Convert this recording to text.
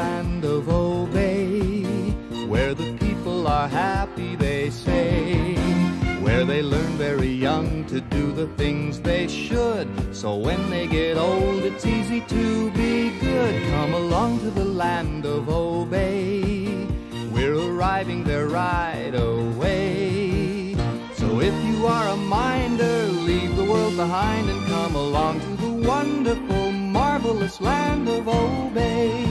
land of Obey, where the people are happy, they say. Where they learn very young to do the things they should. So when they get old, it's easy to be good. Come along to the land of Obey. We're arriving there right away. So if you are a minder, leave the world behind and come along to the wonderful, marvelous land of Obey.